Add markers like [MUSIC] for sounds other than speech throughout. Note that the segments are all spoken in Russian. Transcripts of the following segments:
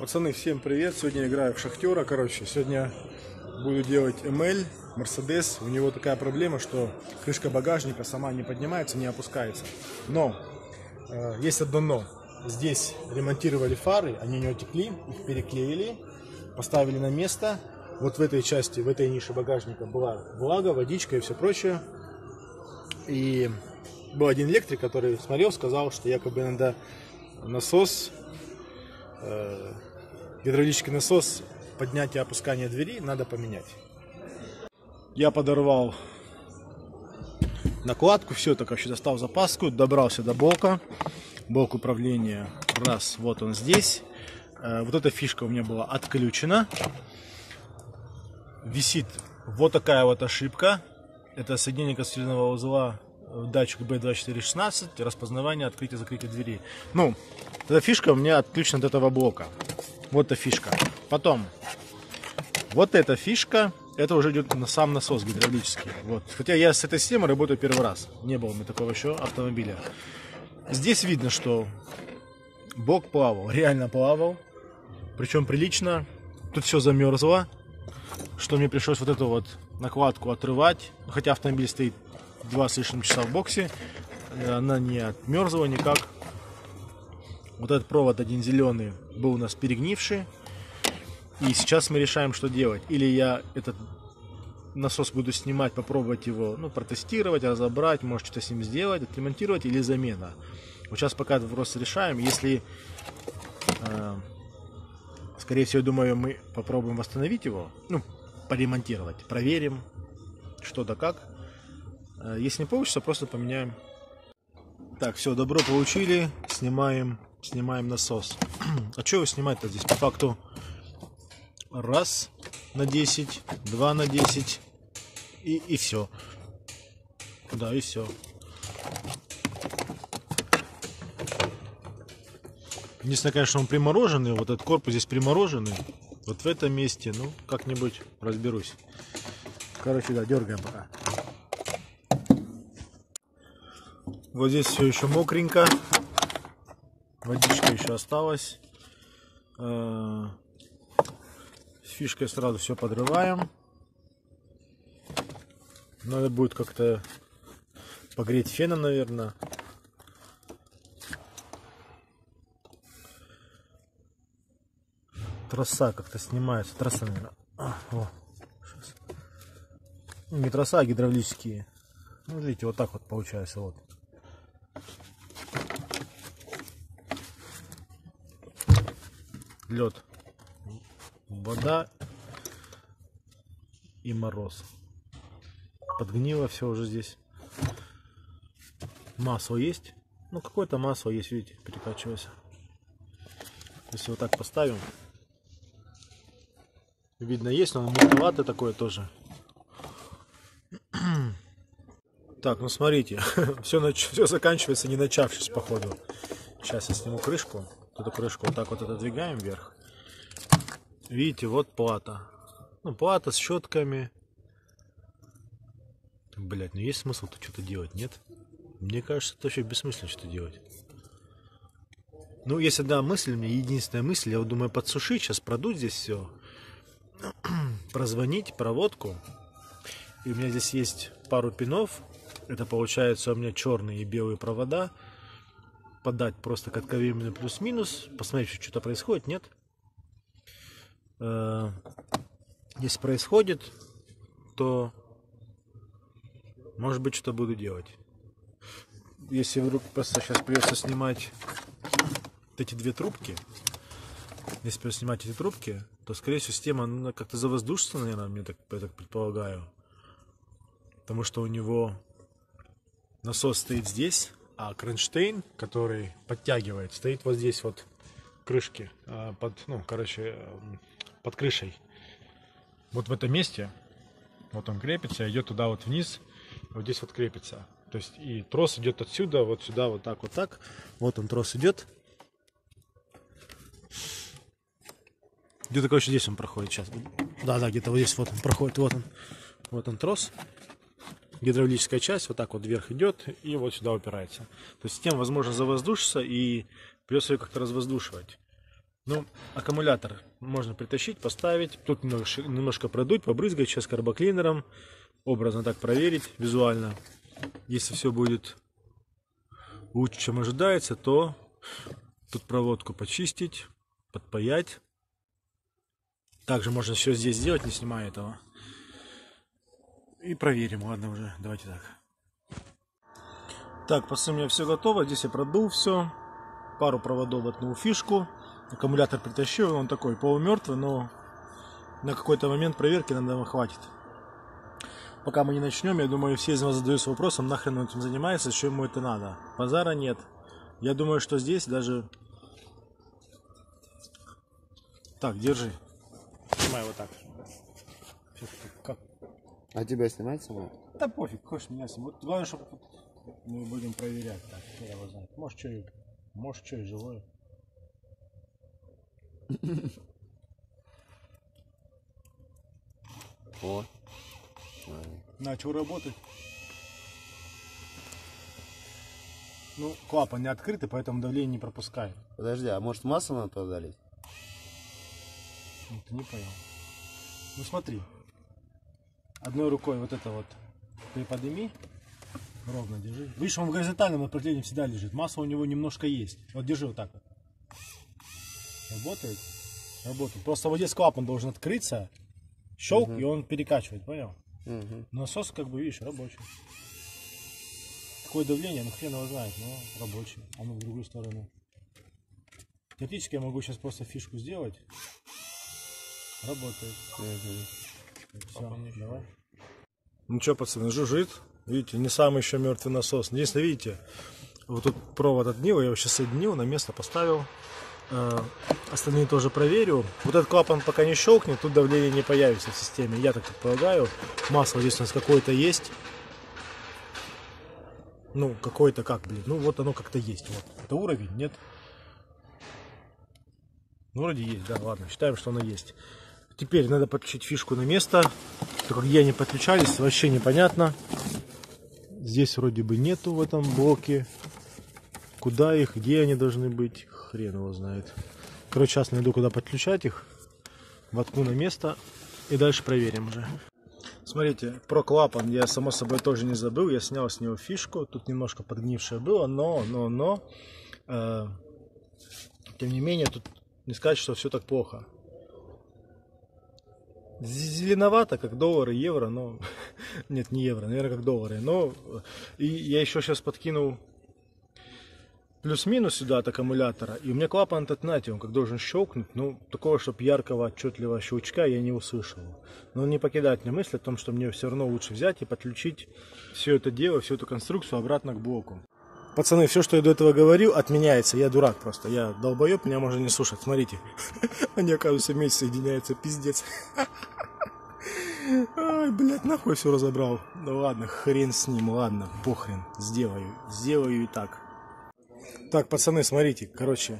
Пацаны, всем привет! Сегодня играю в Шахтера, короче. Сегодня буду делать ML, Мерседес. У него такая проблема, что крышка багажника сама не поднимается, не опускается. Но, э, есть одно но. Здесь ремонтировали фары, они не утекли, их переклеили, поставили на место. Вот в этой части, в этой нише багажника была влага, водичка и все прочее. И был один электрик, который смотрел, сказал, что якобы надо насос э, гидравлический насос поднятия и опускания двери надо поменять. Я подорвал накладку, все, так вообще достал запаску, добрался до бока. Блок управления, раз, вот он здесь. Э, вот эта фишка у меня была отключена. Висит вот такая вот ошибка. Это соединение кастрюльного узла датчик B2416, распознавание открытия-закрытия двери. Ну, эта фишка у меня отключена от этого блока. Вот эта фишка. Потом, вот эта фишка, это уже идет на сам насос гидравлический. Вот. Хотя я с этой системой работаю первый раз. Не было у меня такого еще автомобиля. Здесь видно, что бок плавал, реально плавал. Причем прилично. Тут все замерзло. Что мне пришлось вот эту вот накладку отрывать. Хотя автомобиль стоит два с лишним часа в боксе. Она не отмерзла никак. Вот этот провод один зеленый был у нас перегнивший. И сейчас мы решаем, что делать. Или я этот насос буду снимать, попробовать его, ну, протестировать, разобрать, может что-то с ним сделать, отремонтировать или замена. Вот сейчас пока этот вопрос решаем. Если, э, скорее всего, думаю, мы попробуем восстановить его, ну, поремонтировать, проверим, что да как. Э, если не получится, просто поменяем. Так, все, добро получили, снимаем снимаем насос. [CLEARS THROAT] а что его снимать-то здесь? По факту раз на 10, два на 10 и, и все. Да, и все. Единственное, конечно, он примороженный, вот этот корпус здесь примороженный. Вот в этом месте, ну, как-нибудь разберусь. Короче, да, дергаем пока. Вот здесь все еще мокренько водичка еще осталась. Э, фишкой сразу все подрываем. Надо будет как-то погреть феном, наверное. Троса как-то снимается. Троса, наверное. А, о, Не троса, а гидравлические. Ну, видите, вот так вот получается. Вот. Лед, вода и мороз. Подгнило все уже здесь. Масло есть. Ну, какое-то масло есть, видите, перекачивается. Если вот так поставим. Видно, есть, но мутновато такое тоже. [CLEARS THROAT] Так, ну смотрите, [LAUGHS] все, все заканчивается не начавшись, походу. Сейчас я сниму крышку эту крышку вот так вот отодвигаем вверх. Видите, вот плата. Ну, плата с щетками. Блять, ну есть смысл тут что-то делать, нет? Мне кажется, это вообще бессмысленно что-то делать. Ну, если да, мысль, у меня единственная мысль, я вот думаю подсушить, сейчас продуть здесь все, [CLEARS THROAT] прозвонить проводку. И у меня здесь есть пару пинов. Это получается у меня черные и белые провода подать просто кратковременный плюс-минус, посмотреть, что что-то происходит, нет. Э, если происходит, то может быть что-то буду делать. Если вдруг просто сейчас придется снимать эти две трубки, если придется снимать эти трубки, то скорее всего система ну, как-то завоздушится, наверное, мне так, я так предполагаю. Потому что у него насос стоит здесь, а кронштейн, который подтягивает, стоит вот здесь вот крышки, а, под, ну, короче, под крышей. Вот в этом месте, вот он крепится, идет туда вот вниз, вот здесь вот крепится. То есть и трос идет отсюда, вот сюда, вот так, вот так. Вот он трос идет. Где-то, короче, здесь он проходит сейчас. Да, да, где-то вот здесь вот он проходит, вот он. Вот он трос гидравлическая часть вот так вот вверх идет и вот сюда упирается. То есть система, возможно, завоздушится и придется ее как-то развоздушивать. Ну, аккумулятор можно притащить, поставить. Тут немножко, немножко продуть, побрызгать сейчас карбоклинером. Образно так проверить визуально. Если все будет лучше, чем ожидается, то тут проводку почистить, подпаять. Также можно все здесь сделать, не снимая этого. И проверим, ладно уже, давайте так. Так, у меня все готово. Здесь я продул все. Пару проводов воткнул фишку. Аккумулятор притащил, он такой полумертвый, но на какой-то момент проверки нам наверное, хватит. Пока мы не начнем, я думаю, все из вас задаются вопросом, нахрен он этим занимается, зачем ему это надо. Базара нет. Я думаю, что здесь даже... Так, держи. Снимай вот так. Как? А тебя снимать самого? Да пофиг, хочешь меня снимать. Вот главное, чтобы мы будем проверять. Так, я его знаю. Может, что и... Может, что и живое. О. Начал работать. Ну, клапан не открытый, поэтому давление не пропускает. Подожди, а может масло надо туда долить? Ну, ты не понял. Ну смотри. Одной рукой вот это вот приподними. Ровно держи. Видишь, он в горизонтальном направлении всегда лежит. Масса у него немножко есть. Вот держи вот так вот. Работает? Работает. Просто вот здесь клапан должен открыться. Щелк, Мгм. и он перекачивает, понял? Угу. Насос, как бы, видишь, рабочий. Какое давление, ну хрен его знает, но рабочий. А ну в другую сторону. Теоретически я могу сейчас просто фишку сделать. Работает. Все, давай. Ну что, пацаны, жужжит. Видите, не самый еще мертвый насос. Единственное, видите, вот тут провод от Нива, я его сейчас соединил, на место поставил. Э, Остальные тоже проверю. Вот этот клапан пока не щелкнет, тут давление не появится в системе. Я так предполагаю. Масло здесь у нас какое-то есть. Ну, какое-то как, блин. Ну, вот оно как-то есть. Вот. Это уровень, нет? Ну, вроде есть, да, ладно. Считаем, что оно есть. Теперь надо подключить фишку на место. Только где они подключались, вообще непонятно. Здесь вроде бы нету в этом блоке. Куда их, где они должны быть, хрен его знает. Короче, сейчас найду, куда подключать их. Воткну на место и дальше проверим уже. Смотрите, про клапан я само собой тоже не забыл. Я снял с него фишку. Тут немножко подгнившее было, но, но, но, э, тем не менее, тут не сказать, что все так плохо. Зеленовато, как доллары, евро, но... [LAUGHS] Нет, не евро, наверное, как доллары. Но и я еще сейчас подкинул плюс-минус сюда от аккумулятора. И у меня клапан этот, знаете, он как должен щелкнуть. Ну, такого, чтобы яркого, отчетливого щелчка я не услышал. Но не покидает мне мысль о том, что мне все равно лучше взять и подключить все это дело, всю эту конструкцию обратно к блоку. Пацаны, все, что я до этого говорил, отменяется. Я дурак просто. Я долбоеб, меня можно не слушать. Смотрите. [LAUGHS] Они, оказывается, вместе соединяются. Пиздец. [LAUGHS] Ай, блядь, нахуй все разобрал. Ну ладно, хрен с ним, ладно, похрен. Сделаю. Сделаю и так. Так, пацаны, смотрите, короче,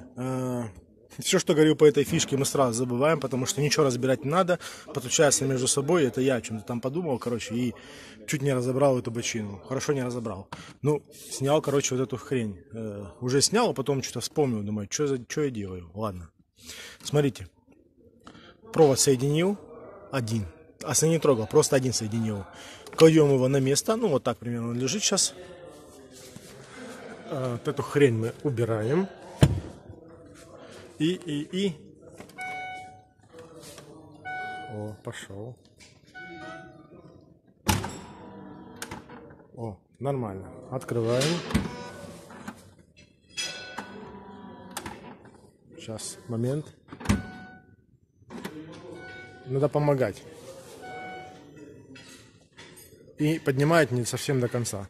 все, что говорил по этой фишке, мы сразу забываем, потому что ничего разбирать не надо, подключаются между собой, это я о чем-то там подумал, короче, и чуть не разобрал эту бочину, хорошо не разобрал. Ну, снял, короче, вот эту хрень, Э, уже снял, а потом что-то вспомнил, думаю, что, за, что я делаю, ладно. Смотрите, провод соединил, один, а не трогал, просто один соединил. Кладем его на место, ну вот так примерно он лежит сейчас. А, Вот эту хрень мы убираем. И, и, и. О, пошел. О, нормально. Открываем. Сейчас, момент. Надо помогать. И поднимает не совсем до конца.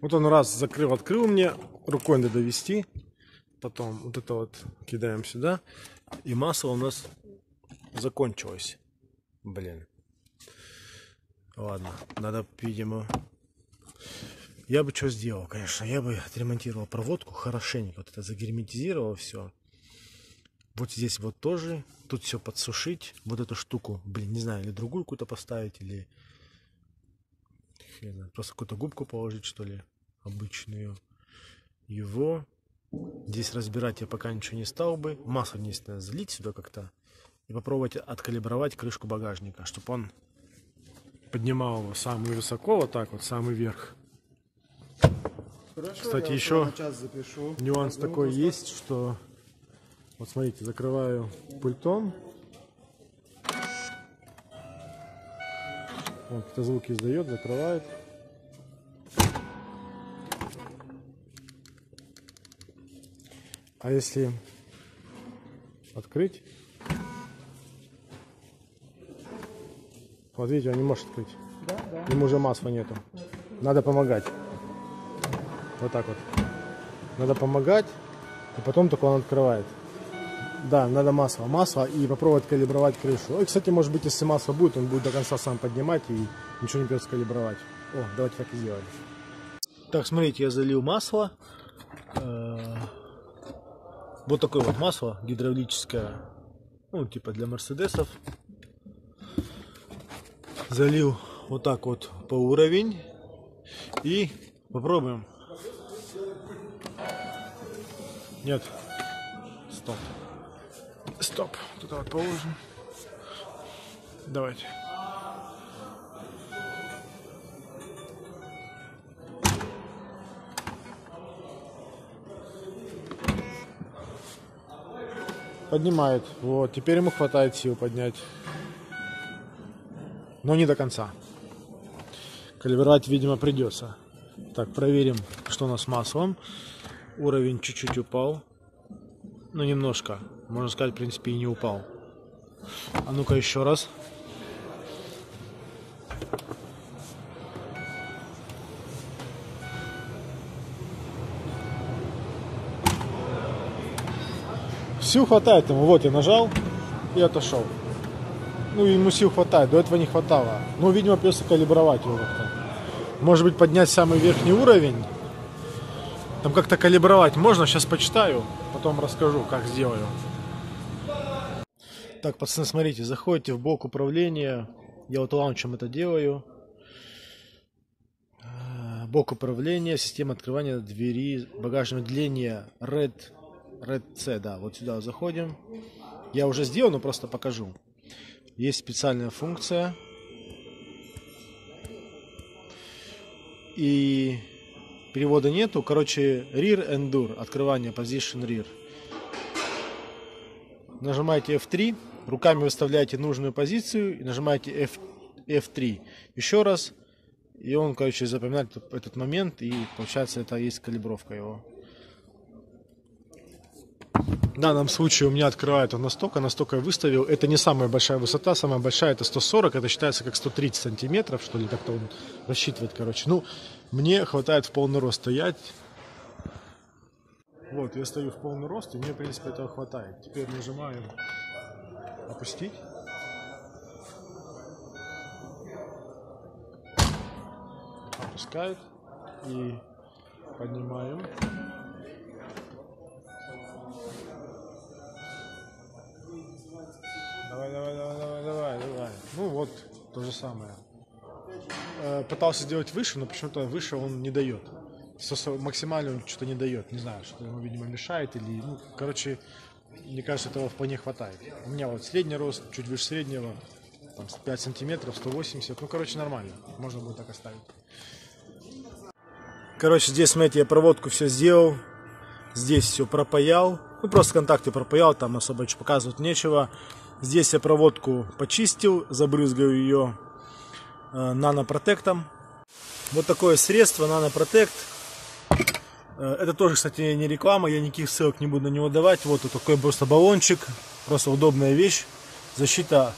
Вот он раз закрыл, открыл мне, рукой надо довести. Потом вот это вот кидаем сюда. И масло у нас закончилось. Блин. Ладно, надо, видимо... Я бы что сделал, конечно, я бы отремонтировал проводку хорошенько, вот это загерметизировал все. Вот здесь вот тоже, тут все подсушить, вот эту штуку, блин, не знаю, или другую какую-то поставить, или просто какую-то губку положить, что ли, обычную. Его Здесь разбирать я пока ничего не стал бы. Масло единственное залить сюда как-то. И попробовать откалибровать крышку багажника, чтобы он поднимал его самый высоко, вот так вот, самый верх. Хорошо, Кстати, еще запишу. Нюанс Возьму такой просто- есть, что вот смотрите, закрываю пультом. Он какие-то звуки издает, закрывает. А если открыть? Вот видите, он не может открыть. Да, да. Ему уже масла нету. Надо помогать. Вот так вот. Надо помогать, и потом только он открывает. Да, надо масло. Масло и попробовать калибровать крышу. И, кстати, может быть, если масло будет, он будет до конца сам поднимать и ничего не придется калибровать. О, давайте так и сделаем. Так, смотрите, я залил масло. Вот такое вот масло гидравлическое. Ну, типа для мерседесов. Залил вот так вот по уровень. И попробуем. Нет. Стоп. Стоп. Туда вот положим. Давайте. Поднимает. Вот. Теперь ему хватает сил поднять. Но не до конца. Калибровать, видимо, придется. Так, проверим, что у нас с маслом. Уровень чуть-чуть упал. Ну, немножко. Можно сказать, в принципе, и не упал. А ну-ка еще раз. Сил хватает ему. Вот я нажал и отошел. Ну, ему сил хватает. До этого не хватало. Ну, видимо, придется калибровать его как-то. Может быть, поднять самый верхний уровень. Там как-то калибровать можно, сейчас почитаю, потом расскажу, как сделаю. Так, пацаны, смотрите, заходите в блок управления. Я вот лаунчем это делаю. Э, Блок управления, система открывания двери, багажного отделения Red, Red C, да, вот сюда заходим. Я уже сделал, но просто покажу. Есть специальная функция. И перевода нету. Короче, rear endure, открывание position rear. Нажимаете F3, руками выставляете нужную позицию и нажимаете F, F3. Еще раз. И он, короче, запоминает этот момент, и получается, это есть калибровка его. В данном случае у меня открывает он настолько, настолько я выставил. Это не самая большая высота, самая большая это 140, это считается как 130 сантиметров, что ли, как-то он рассчитывает, короче. Ну, мне хватает в полный рост стоять. Вот, я стою в полный рост, и мне, в принципе, этого хватает. Теперь нажимаем опустить. Опускает. И поднимаем. Вот, то же самое. Э, Пытался сделать выше, но почему-то выше он не дает. Максимально он что-то не дает. Не знаю, что ему, видимо, мешает или... Ну, короче, мне кажется, этого вполне хватает. У меня вот средний рост, чуть выше среднего. Там 5 сантиметров, 180. Ну, короче, нормально. Можно будет так оставить. Короче, здесь, смотрите, я проводку все сделал. Здесь все пропаял. Ну, просто ВКонтакте пропаял, там особо ничего показывать нечего. Здесь я проводку почистил, забрызгаю ее э, нанопротектом. Вот такое средство нанопротект. Э, Это тоже, кстати, не реклама, я никаких ссылок не буду на него давать. Вот вот такой просто баллончик, просто удобная вещь. Защита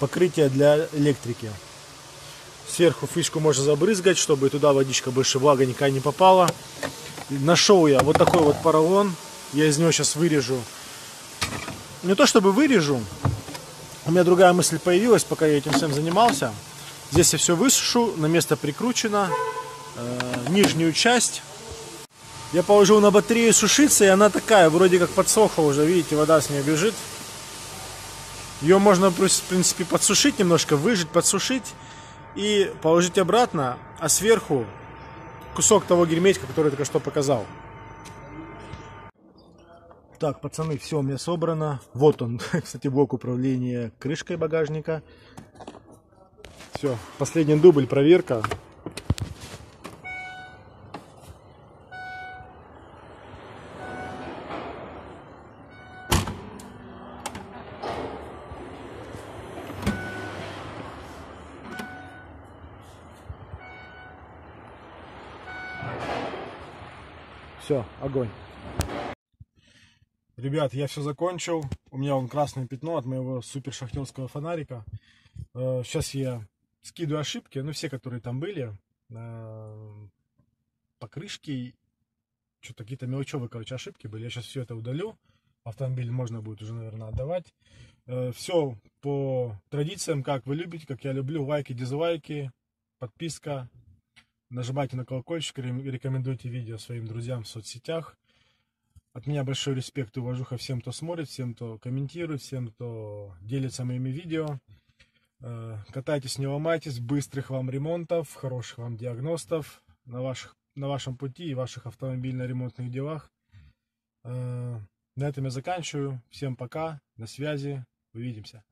покрытия для электрики. Сверху фишку можно забрызгать, чтобы туда водичка больше влага никакая не попала. Нашел я вот такой вот поролон. Я из него сейчас вырежу. Не то чтобы вырежу. У меня другая мысль появилась, пока я этим всем занимался. Здесь я все высушу, на место прикручено. Э, нижнюю часть я положил на батарею сушиться, и она такая, вроде как подсохла уже, видите, вода с нее бежит. Ее можно, в принципе, подсушить немножко, выжать, подсушить и положить обратно, а сверху кусок того герметика, который я только что показал. Так, пацаны, все у меня собрано. Вот он, [LAUGHS] кстати, блок управления крышкой багажника. Все, последний дубль, проверка. Все, огонь. Ребят, я все закончил. У меня вон красное пятно от моего супер шахтерского фонарика. Сейчас я скидываю ошибки, ну все, которые там были. Э, Покрышки, что-то какие-то мелочевые, короче, ошибки были. Я сейчас все это удалю. Автомобиль можно будет уже, наверное, отдавать. Все по традициям, как вы любите, как я люблю. Лайки, дизлайки, подписка. Нажимайте на колокольчик, рекомендуйте видео своим друзьям в соцсетях. От меня большой респект и уважуха всем, кто смотрит, всем, кто комментирует, всем, кто делится моими видео. Э, катайтесь, не ломайтесь, быстрых вам ремонтов, хороших вам диагностов на, ваших, на вашем пути и ваших автомобильно-ремонтных делах. Э, на этом я заканчиваю. Всем пока, на связи, увидимся.